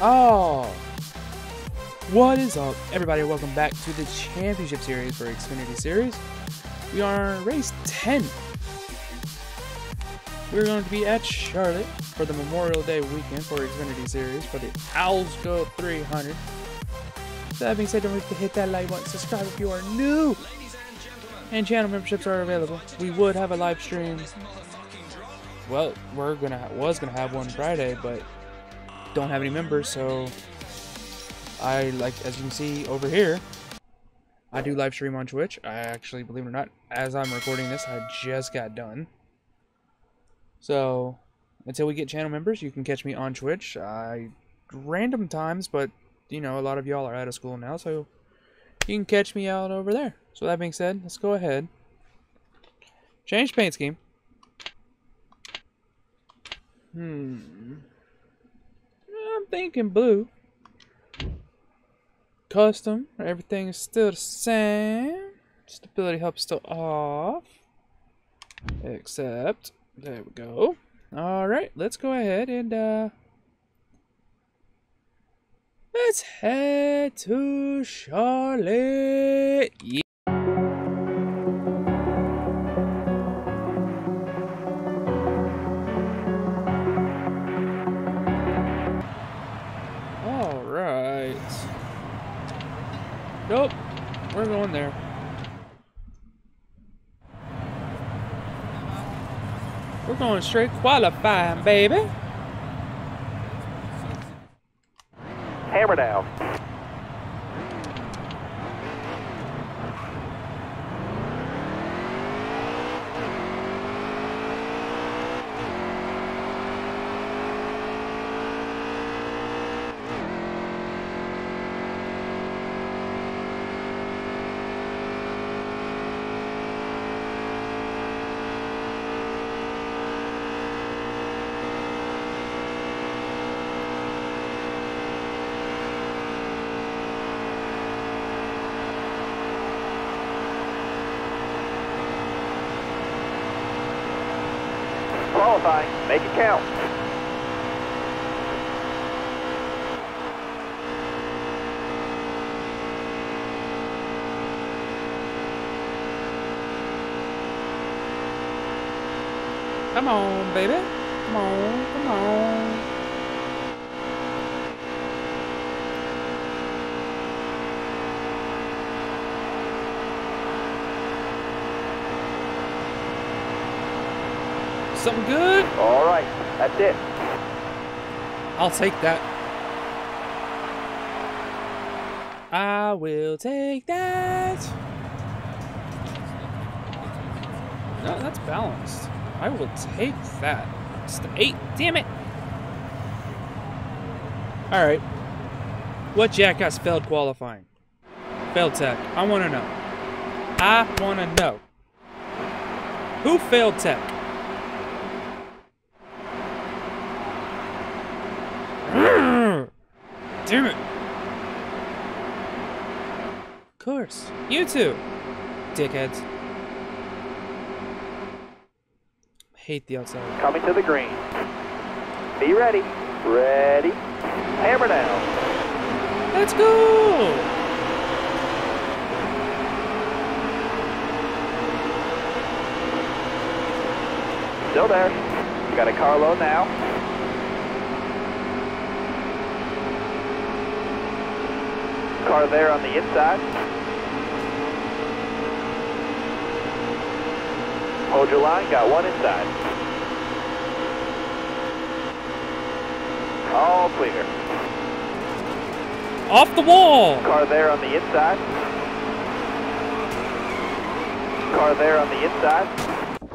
Oh! What is up, everybody? Welcome back to the Championship Series for Xfinity Series. We are race 10. We're going to be at Charlotte for the Memorial Day weekend for Xfinity Series for the Owls Go 300. That being said, don't forget to hit that like button, subscribe if you are new, and channel memberships are available. We would have a live stream. Well, we're gonna was gonna have one Friday, but don't have any members, so I like as you can see over here. I do live stream on Twitch. I actually, believe it or not, as I'm recording this, I just got done. So until we get channel members, you can catch me on Twitch. I random times, but you know, a lot of y'all are out of school now, so you can catch me out over there. So that being said, let's go ahead. Change paint scheme. Hmm. Thinking blue. Custom. Everything is still the same. Stability help still off. Except, there we go. Alright, let's go ahead and, uh, Let's head to Charlotte. Yeah. Nope. We're going there. We're going straight qualifying, baby. hammer down. Qualifying. Make it count. Come on, baby. Come on, come on. Something good? All right, that's it. I'll take that. I will take that. No, that's balanced. I will take that. It's the eight. Damn it. All right. What jackass failed qualifying? Failed tech. I want to know. I want to know. Who failed tech? Damn it. Of course. You two. Dickheads. Hate the outside. Coming to the green. Be ready. Ready. Hammer down. Let's go! Still there. Got a car low now. Car there on the inside. Hold your line, got one inside. All clear. Off the wall! Car there on the inside. Car there on the inside.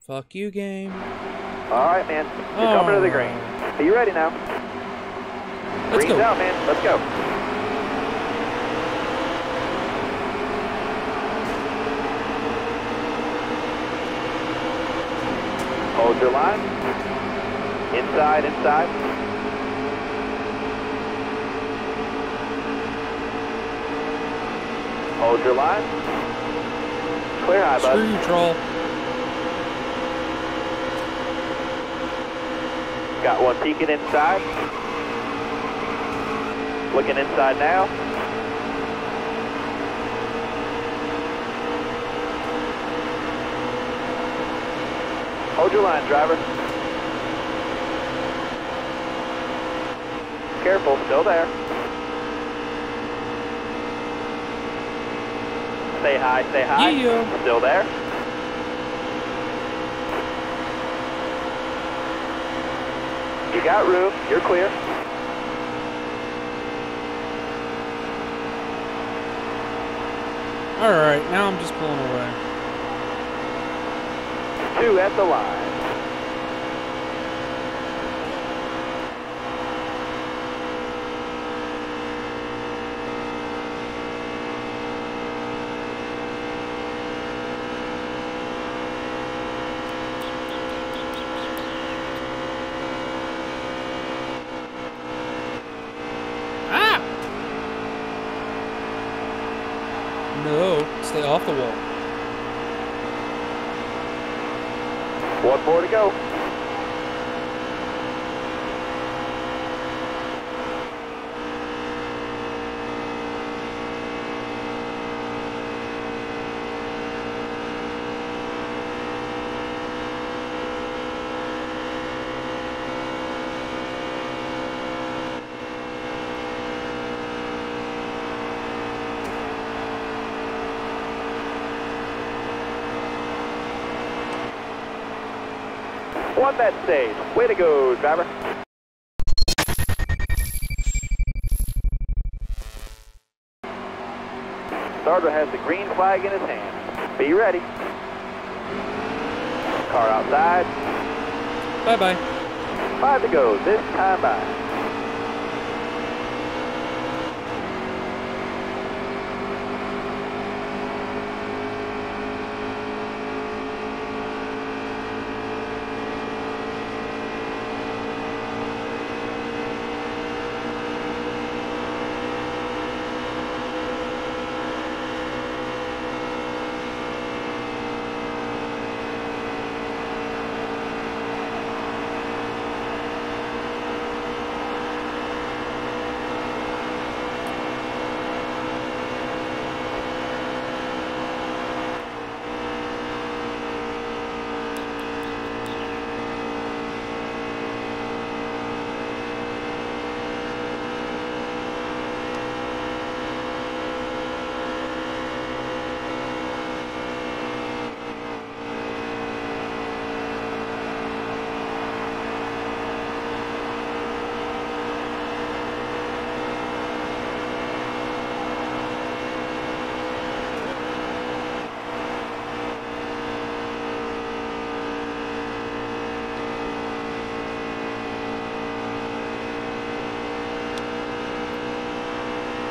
Fuck you, game. All right, man. You're coming to the green. Are you ready now. Let's Green's go. out, man. Let's go. Hold your line. Inside, inside. Hold your line. Clear high, bud. Screw you, troll. Got one peeking inside. Looking inside now. Hold your line, driver. Careful, still there. Say hi, say hi. Yeah. Still there. You got room, you're clear. Alright, now I'm just pulling away. Two at the line. Ah! No, stay off the wall. One more to go. One that stays. Way to go, driver. Starter has the green flag in his hand. Be ready. Car outside. Bye bye. Five to go. This time by.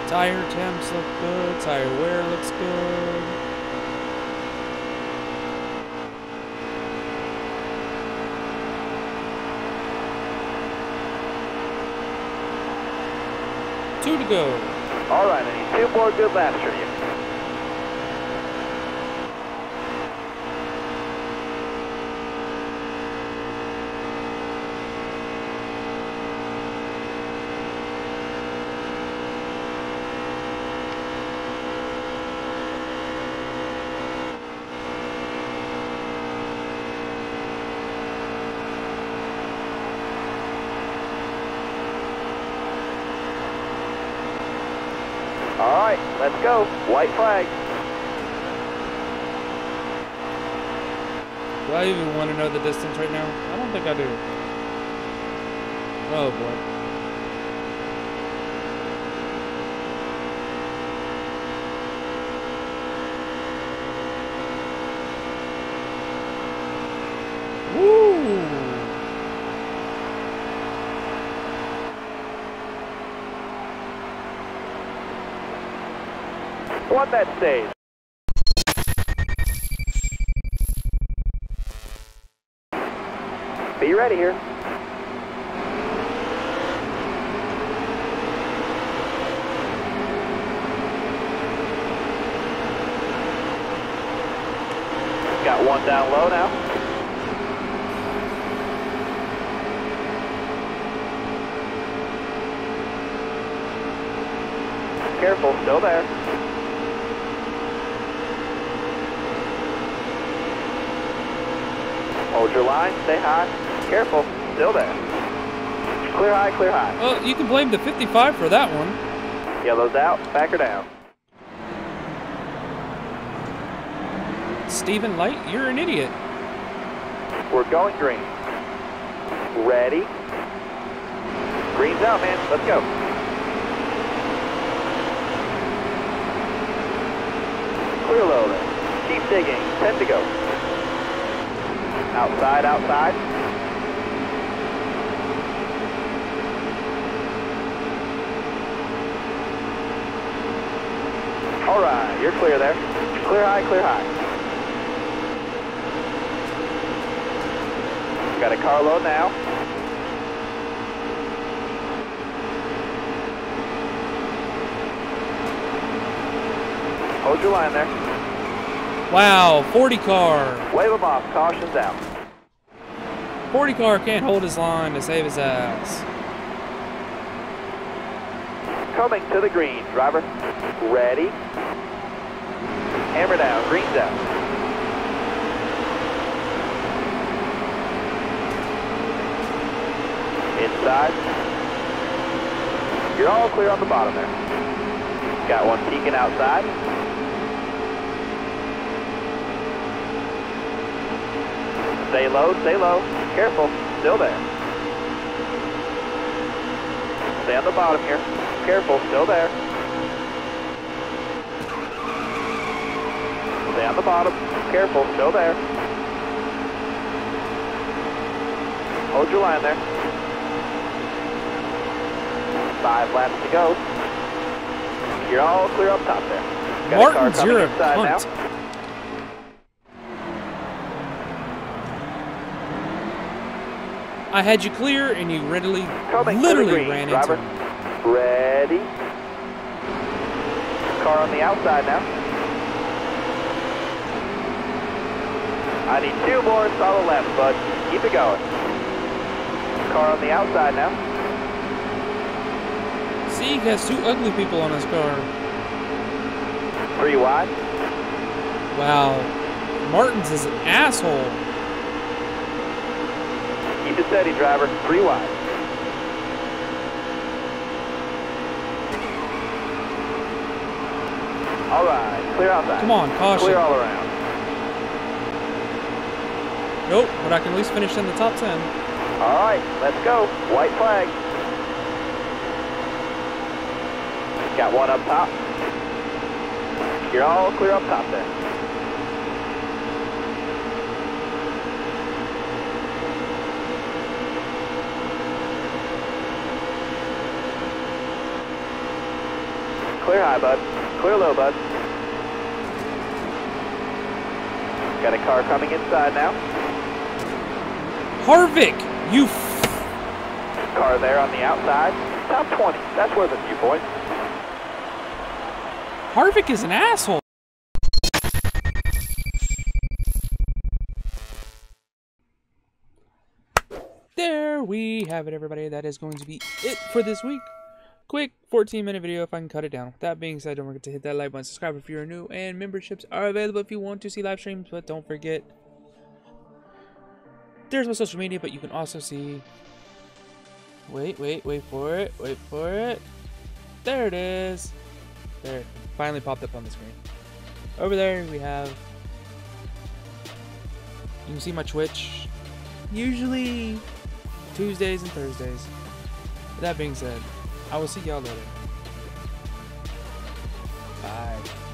Tire temps look good. Tire wear looks good. Two to go. All right, I need two more good laps from you. All right, let's go. White flag. Do I even want to know the distance right now? I don't think I do. Oh boy. One that stays. Be ready here. Got one down low now. Careful, still there. Hold your line, stay high. Careful, still there. Clear high, clear high. Well, you can blame the 55 for that one. Yellow's out, back her down. Stephen Leicht, you're an idiot. We're going green. Ready? Green's out, man. Let's go. Clear low there. Keep digging. Ten to go. Outside, outside. All right, you're clear there. Clear high, clear high. Got a car load now. Hold your line there. Wow, 40 car. Wave them off. Caution's out. 40 car can't hold his line to save his ass. Coming to the green. Driver, ready. Hammer down. Green's out. Inside. You're all clear on the bottom there. Got one peeking outside. Stay low, stay low. Careful, still there. Stay on the bottom here. Careful, still there. Stay on the bottom. Careful, still there. Hold your line there. Five laps to go. You're all clear up top there. Got a car you're a inside now. I had you clear and you readily, Coming literally green, ran driver. into me. Ready. Car on the outside now. I need two more solid laps, bud. Keep it going. Car on the outside now. Sieg has two ugly people on his car. Three wide. Wow. Martin's is an asshole. Keep it steady, driver. Three wide. All right, clear out outside. Come on, caution. Clear all around. Nope, but I can at least finish in the top 10. All right, let's go. White flag. Got one up top. You're all clear up top there. Clear high, bud. Clear low, bud. Got a car coming inside now. Harvick, you f- Car there on the outside. Top 20. That's worth a few points. Harvick is an asshole. There we have it, everybody. That is going to be it for this week. Quick 14 minute video if I can cut it down. With that being said, don't forget to hit that like button, subscribe if you're new, and memberships are available if you want to see live streams. But don't forget, there's my social media, but you can also see. Wait, wait, wait for it. Wait for it. There it is. There. Finally popped up on the screen. Over there we have. You can see my Twitch. Usually Tuesdays and Thursdays. That being said, I will see y'all later. Bye.